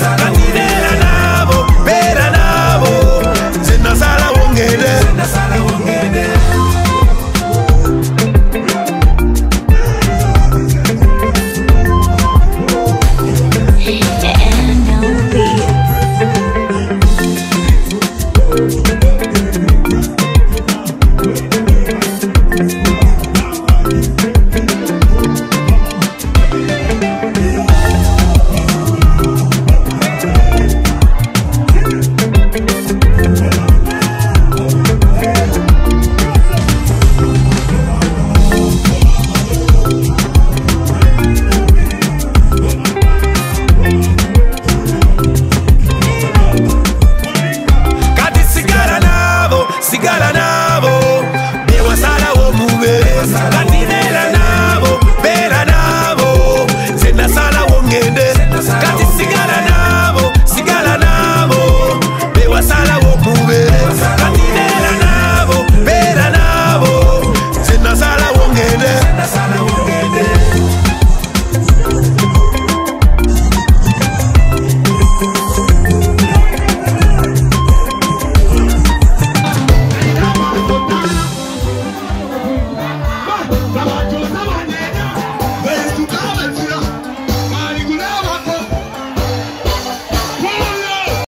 Vamos